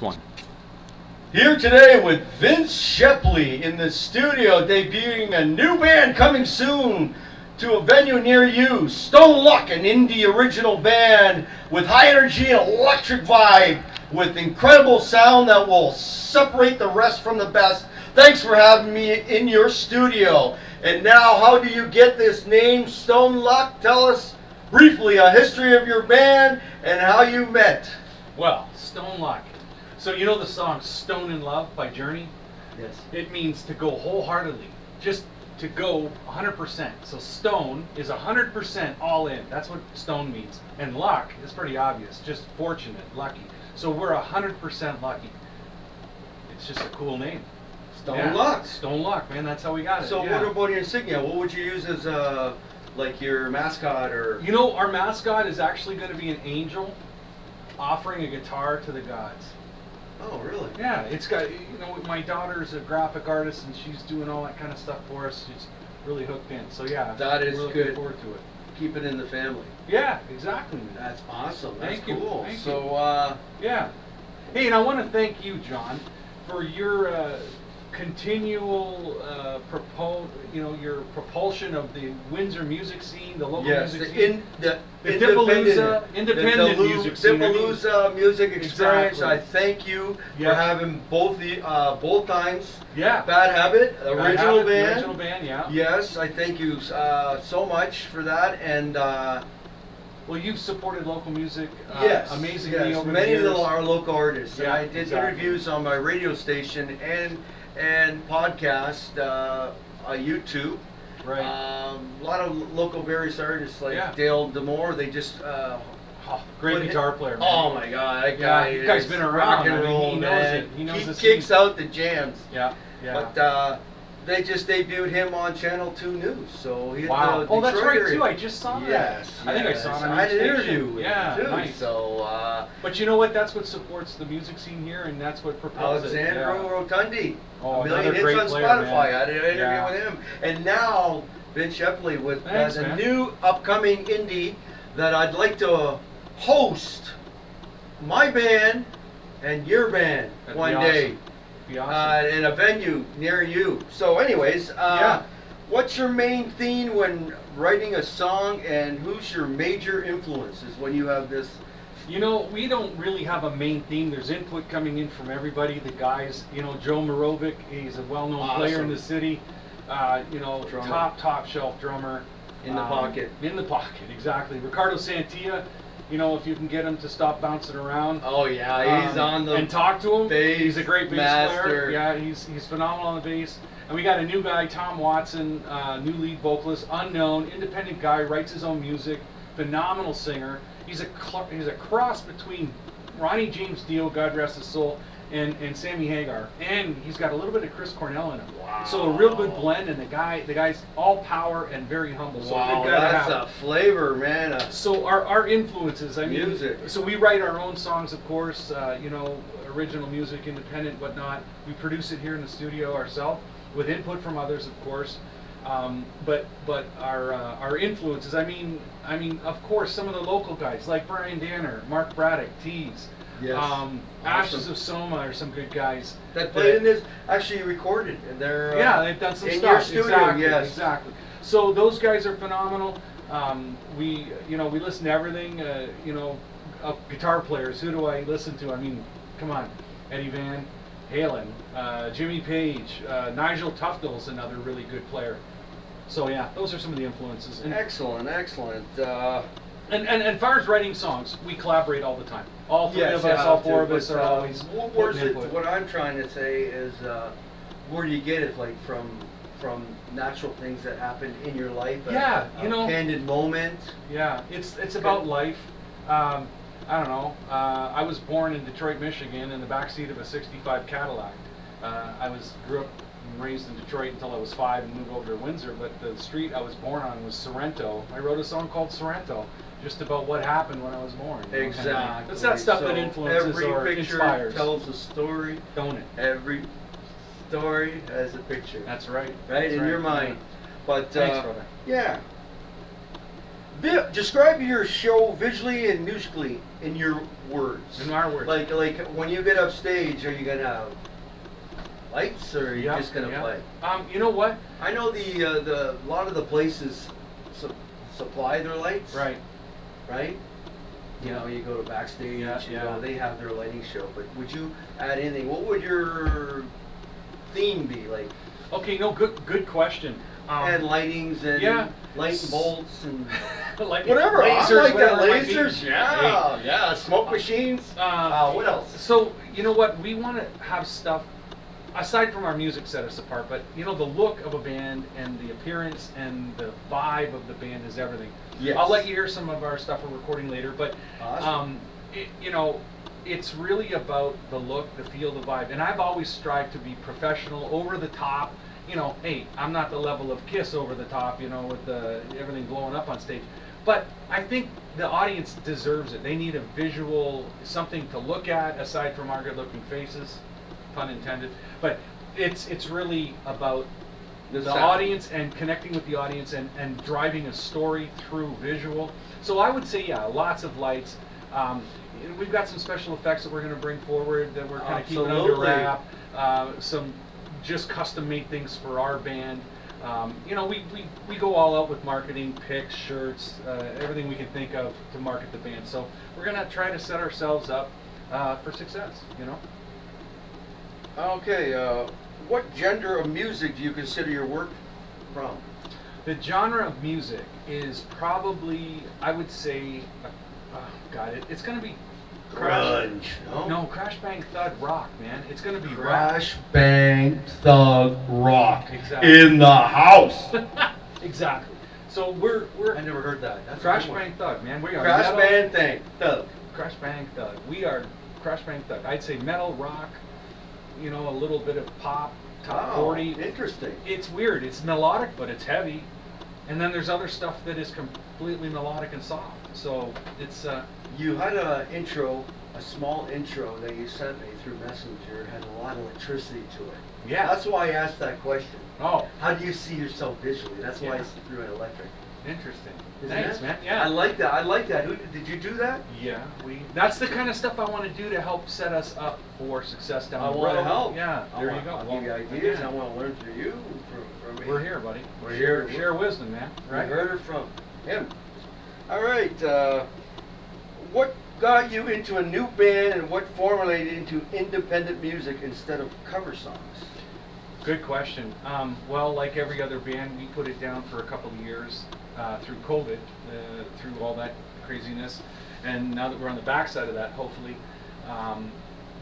one. Here today with Vince Shepley in the studio, debuting a new band coming soon to a venue near you. Stone Luck, an indie original band with high energy and electric vibe, with incredible sound that will separate the rest from the best. Thanks for having me in your studio. And now, how do you get this name, Stone Luck? Tell us briefly a history of your band and how you met. Well, Stone Luck. So you know the song "Stone in Love" by Journey? Yes. It means to go wholeheartedly, just to go 100%. So stone is 100% all in. That's what stone means. And luck is pretty obvious, just fortunate, lucky. So we're 100% lucky. It's just a cool name. Stone Yeah, Luck. Stone Luck, man. That's how we got it. So yeah. what about your insignia? What would you use as uh, like your mascot or? You know, our mascot is actually going to be an angel offering a guitar to the gods. Oh, really? Yeah, it's got you know my daughter's a graphic artist and she's doing all that kind of stuff for us. She's really hooked in. So yeah, That is looking good. forward to it. Keep it in the family. Yeah, exactly. That's awesome. That's Thank you, cool. thank so, uh, Yeah. Hey, and I want to thank you, John, for your uh, continual uh, you know, your propulsion of the Windsor music scene, the local yes, music the scene. in the, The independent, Dipalooza- independent the, the music scene, Dipalooza music experience. Exactly. I thank you for having both the uh, both times. yeah. Bad Habit, Bad original Habit, band. Original band, yeah. Yes, I thank you uh, so much for that, and. Uh, Well, you've supported local music uh, yes, amazingly yes. over Many the years. of our local artists. Yeah, I did exactly. interviews on my radio station and and podcast, uh, on YouTube. right. Um, a lot of local various artists like Yeah. Dale Demore. They just uh, Oh, great put it- guitar player. Man. Oh my God, that Yeah, guy! that guy's been around. Rock and I mean, roll, he knows man. it. He knows he kicks scene. out the jams. Yeah, yeah. But uh, they just debuted him on Channel Two News, so he hit wow. the Oh, that's right too. I just saw that. Yes, I think I saw him. I had an interview with Yeah, him too. nice. So uh, But you know what? That's what supports the music scene here, and that's what propels Alexandro it. Yeah. Rotundi, Oh, a million hits great on player, Spotify. man. I did an interview Yeah. with him, and now Vince Shepley with uh, Thanks, the man. new upcoming indie that I'd like to host my band and your band That'd be one awesome. day Be awesome. uh, in a venue near you. So, anyways, uh, Yeah. what's your main theme when writing a song, and who's your major influences when you have this? You know, we don't really have a main theme. There's input coming in from everybody. The guys, you know, Joe Morovic, he's a well-known player in the city. Uh, you know, Drummer. top top shelf drummer. In the Um, pocket. In the pocket, exactly. Ricardo Santilla, you know, if you can get him to stop bouncing around. Oh yeah, he's um, on the and talk to him. he's a great bass master. player. Yeah, he's he's phenomenal on the bass. And we got a new guy, Tom Watson, uh, new lead vocalist, unknown, independent guy, writes his own music, phenomenal singer. He's a he's a cross between Ronnie James Dio, God rest his soul, and and Sammy Hagar, and he's got a little bit of Chris Cornell in him. Wow. So a real good blend, and the guy the guy's all power and very humble. So Wow, good guy to that's a flavor, man. A- So our, our influences, I mean, Music. so we write our own songs, of course, uh, you know, original music, independent, whatnot. We produce it here in the studio ourselves with input from others, of course. Um, but but our uh, our influences, I mean, I mean, of course, some of the local guys like Brian Danner, Mark Braddock, Tees, Yes. um, Awesome. Ashes of Soma are some good guys. that played in this actually recorded, and they're uh, Yeah, they've done some in stuff. your studio, exactly, yes. exactly. So those guys are phenomenal. Um, we, you know, we listen to everything. Uh, you know, uh, guitar players. Who do I listen to? I mean, come on, Eddie Van Halen, uh, Jimmy Page, uh, Nigel Tufnel's another really good player. So yeah, those are some of the influences. And Excellent, excellent. And, and, and as far as writing songs, we collaborate all the time. All three yes, of us, all four of us are uh, always what, it, what I'm trying to say is, uh, where do you get it? Like from from natural things that happen in your life? A- Yeah, a you know- candid moment. Yeah, it's it's about life. Um, I don't know. Uh, I was born in Detroit, Michigan, in the backseat of a '65 Cadillac. Uh, I was grew up and raised in Detroit until I was five and moved over to Windsor. But the street I was born on was Sorrento. I wrote a song called Sorrento, just about what happened when I was born. you know, kinda. Exactly. It's that stuff that So influences every or picture inspires, tells a story. don't it? Every story has a picture. That's right. right That's in your mind. But Thanks, uh, brother. yeah. Vi- describe your show visually and musically in your words. In our words. Like like when you get up stage, are you gonna have lights or are you Yeah, just gonna yeah. play? Um, you know what? I know the uh, the a lot of the places su- supply their lights. Right. Right. You know, you go to backstage. Yeah, you yeah. know, they have their lighting show. But would you add anything? What would your theme be like? Okay, no, good, good question. Um, and lightings and yeah. light bolts and like whatever. lasers, I like that. whatever it might. Lasers. Yeah. Yeah. Smoke machines. Uh, Uh, what else? So you know what? We want to have stuff aside from our music set us apart, but you know the look of a band and the appearance and the vibe of the band is everything. Yes. I'll let you hear some of our stuff we're recording later, but Awesome. um, it, you know, it's really about the look, the feel, the vibe. And I've always strived to be professional, over the top. You know, hey, I'm not the level of Kiss over the top, you know, with the everything blowing up on stage. But I think the audience deserves it. They need a visual, something to look at aside from our good-looking faces, pun intended. But it's it's really about The the, audience and connecting with the audience and, and driving a story through visual. So I would say, yeah, lots of lights. Um, we've got some special effects that we're going to bring forward that we're kind of keeping under wrap. Uh, some just custom made things for our band. Um, you know, we, we, we go all out with marketing, pics, shirts, uh, everything we can think of to market the band. So we're going to try to set ourselves up uh, for success, you know? Okay. Uh, what gender of music do you consider your work from? The genre of music is probably, I would say, uh, oh, God, it, it's going to be Grunge. No. No, Crash Bang Thud rock, man. It's going to be Crash, bang, thug, rock. Exactly. In the house. exactly. So we're we're I never heard that. That's Crash good one. Bang Thud, man. We are Crash, metal- bang, thing, thug. Crash Bang Thud. We are Crash Bang Thud. I'd say metal rock. You know, a little bit of pop, top Oh, 40. Interesting. It's weird. It's melodic, but it's heavy. And then there's other stuff that is completely melodic and soft. So it's uh, You had an intro, a small intro that you sent me through Messenger, had a lot of electricity to it. yeah. That's why I asked that question. oh, How do you see yourself visually? That's why I Yeah. threw in electric. Interesting. Isn't Thanks, it? man. Yeah. I like that. I like that. Who, did you do that? Yeah, we. That's the kind of stuff I want to do to help set us up for success down I the road. I want to help. Yeah, I there want, you go. I'll Well, give you ideas. again, I want to learn from you, from, from me. We're here, buddy. We're share, here. Share wisdom, man. We Right. heard it from him. All right. Uh, what got you into a new band, and what formulated into independent music instead of cover songs? Good question. Um, well, like every other band, we put it down for a couple of years uh, through COVID, uh, through all that craziness, and now that we're on the backside of that, hopefully, um,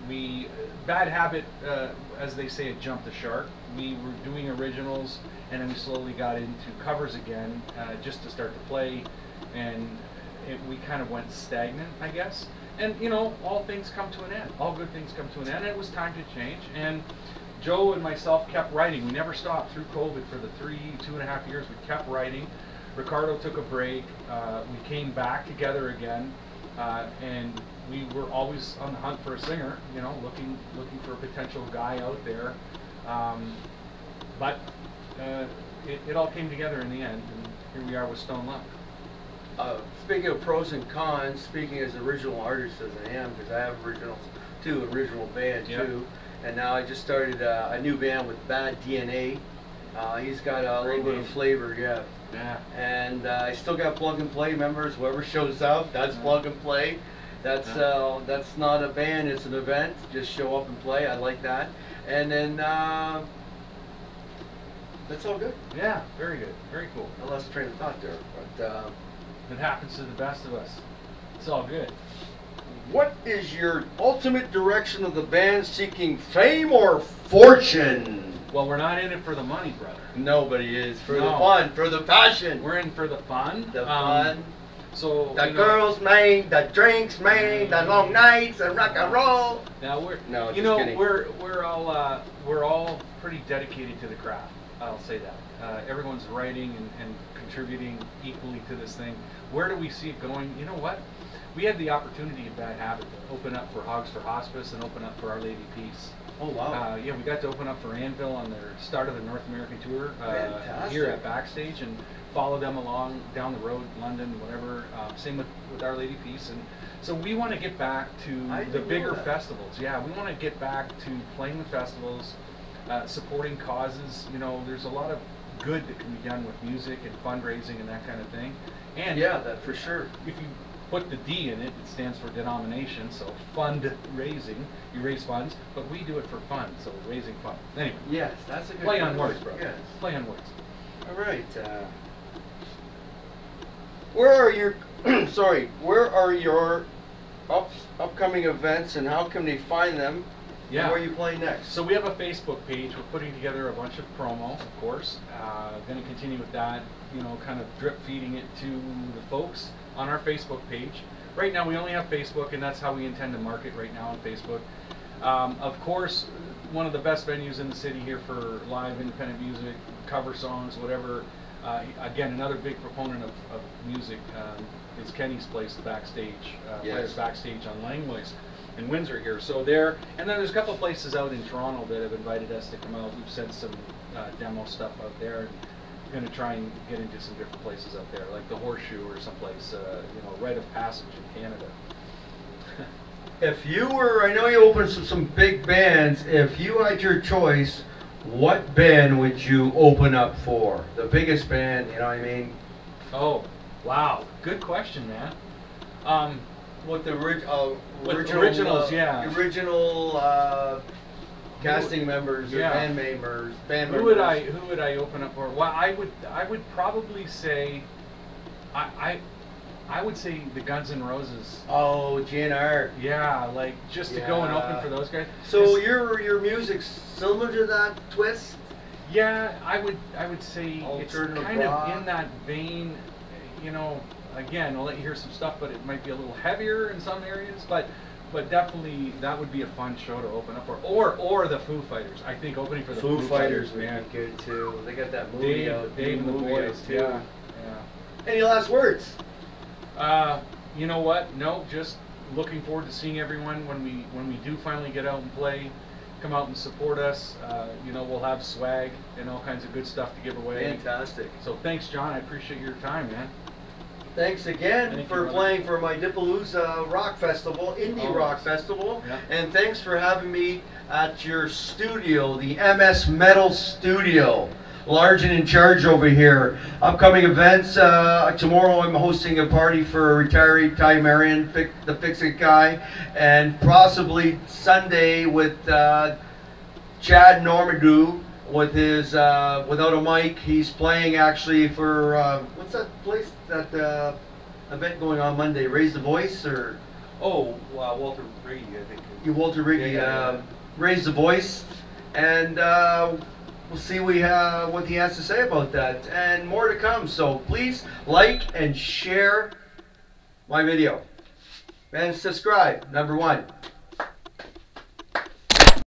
we bad habit, uh, as they say, it jumped the shark. We were doing originals, and then we slowly got into covers again, uh, just to start to play, and it, we kind of went stagnant, I guess. And you know, all things come to an end. All good things come to an end. And it was time to change. And Joe and myself kept writing. We never stopped through COVID for the three, two and a half years. We kept writing. Ricardo took a break. Uh, we came back together again, uh, and we were always on the hunt for a singer. You know, looking looking for a potential guy out there. Um, but uh, it, it all came together in the end, and here we are with Stone Luck. Uh, speaking of pros and cons, speaking as original artist as I am, because I have originals too, original band Yep. too, and now I just started uh, a new band with Bad DNA. Uh, he's got a Great little bit of flavor, yeah. Yeah. And uh, I still got plug and play members. Whoever shows up, that's Yeah. plug and play. That's Yeah. uh, that's not a band; it's an event. Just show up and play. I like that. And then uh, that's all good. Yeah. Very good. Very cool. I lost train of thought there, but. Uh, It happens to the best of us. It's all good. What is your ultimate direction of the band seeking fame or fortune? Well, we're not in it for the money, brother. Nobody is. For the fun, for the passion. We're in for the fun. the Um, fun. So The you know, girls, man, the drinks, man, the long nights, the rock and roll. Now we're No, you know kidding. we're we're all uh, we're all pretty dedicated to the craft. I'll say that. Uh, everyone's writing and, and contributing equally to this thing. Where do we see it going? You know what? We had the opportunity in Bad Habit to open up for Hogs for Hospice and open up for Our Lady Peace. Oh, wow. Uh, yeah, we got to open up for Anvil on their start of the North American tour uh, here at Backstage, and follow them along down the road, London, whatever. Um, same with, with Our Lady Peace, and so we want to get back to I the bigger festivals. Yeah, we want to get back to playing the festivals, uh, supporting causes. You know, there's a lot of good that can be done with music and fundraising and that kind of thing. And Yeah, that for sure. if you put the D in it, it stands for denomination, so fund raising. You raise funds, but we do it for fun, so raising funds. Anyway, Yes, that's a good play on words, bro. Yes. Play on words. All right. Uh, where are your, sorry, where are your up, upcoming events and how can they find them? Yeah. Where you play next? So we have a Facebook page. We're putting together a bunch of promo, of course. Uh, going to continue with that. You know, kind of drip feeding it to the folks on our Facebook page. Right now, we only have Facebook, and that's how we intend to market right now on Facebook. Um, of course, one of the best venues in the city here for live independent music, cover songs, whatever. Uh, again, another big proponent of, of music um, is Kenny's Place, the backstage. Uh, Yes. Players backstage on Langways in Windsor here. So there, and then there's a couple of places out in Toronto that have invited us to come out. We've sent some uh, demo stuff out there, and going to try and get into some different places out there, like the Horseshoe or someplace, uh, you know, rite of passage in Canada. If you were, I know you opened some, some big bands. If you had your choice, what band would you open up for? The biggest band, you know what I mean? oh, wow, good question, man. Um, What the ori- uh, With original, originals, uh, yeah. Original uh, casting members or yeah. band members. Band who members. would I who would I open up for? Well, I would I would probably say, I I, I would say the Guns N' Roses. Oh, GNR. Yeah, like just to go and open for those guys. So your your music's similar to that twist? Yeah, I would I would say it's kind rock. of in that vein. You know, again, I'll let you hear some stuff, but it might be a little heavier in some areas. But but definitely that would be a fun show to open up for. Or or the Foo Fighters. I think opening for the Foo, Fighters would man. be good too. They got that movie Dave, out. Dave and the boys. Yeah, yeah. Any last words? Uh, you know what? No, just looking forward to seeing everyone when we when we do finally get out and play. Come out and support us. Uh, you know, we'll have swag and all kinds of good stuff to give away. Fantastic. So thanks, John. I appreciate your time, man. Thanks again Thank for brother. playing for my Dipalooza Rock Festival, Indie Always. Rock Festival. Yeah. And thanks for having me at your studio, the MS Metal Studio. Large and in charge over here. Upcoming events, uh, tomorrow I'm hosting a party for a retiree Ty Marion, the Fix-It guy, and possibly Sunday with uh, Chad Normandeau with his uh, without a mic. He's playing actually for uh, what's that place that uh, event going on Monday? Raise the voice or Oh, uh, Walter Brady, I think. you Walter Riggy? Yeah, yeah, uh, yeah. Raise the voice, and uh, we'll see we have what he has to say about that, and more to come. So please like and share my video, and subscribe. Number one.